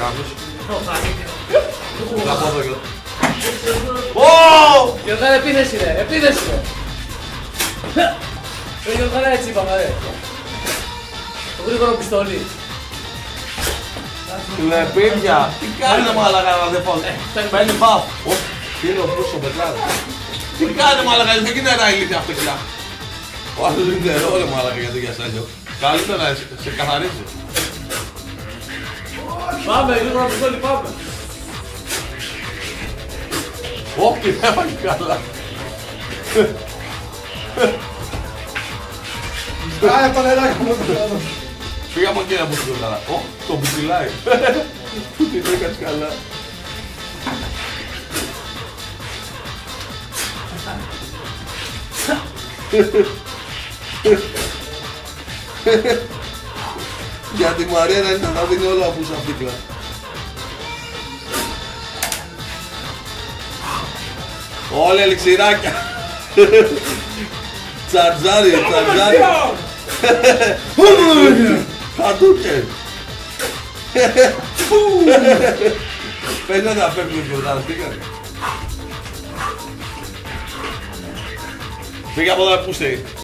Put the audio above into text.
κάνεις. Το φάνηκε. Να πω εδώ και εδώ. Ω! Γιώργα, επίθεση ρε, επίθεση ρε. Ρε Γιώργα, έτσι είπαμε ρε. Το γρήγορο πιστόλι. Λεπίδια, τι κάνετε μάλακα να δεν φάω. φτάνει. Παίρνει μπαφ. Ω, τι είναι ο πούσο πετράδε. Τι κάνετε μάλακα, δεν γίνεται ένα ηλίθεια αυτό κοιτά. Ο άλλος δεν ξέρω ρε μάλακα γιατί για σάλιο. Καλύτερα σε, σε καθαρίζει. Πάμε, γρήγορο πιστόλι, πάμε. Όχι, δεν πάει καλά. Κάνε το νεράκι μου το κάνω. Πήγα από εκεί να μου το καλά. Ω, το μπουκιλάει. Πού την έκανες καλά. Για τη Μαρία να είναι να δίνει όλα που σαν δίπλα. Όλα ελιξιράκια. Τσαρτζάρι, τσαρτζάρι. Χαντούκε. Πες να τα φεύγουν και τα στήκανε. Πήγα από εδώ που είστε.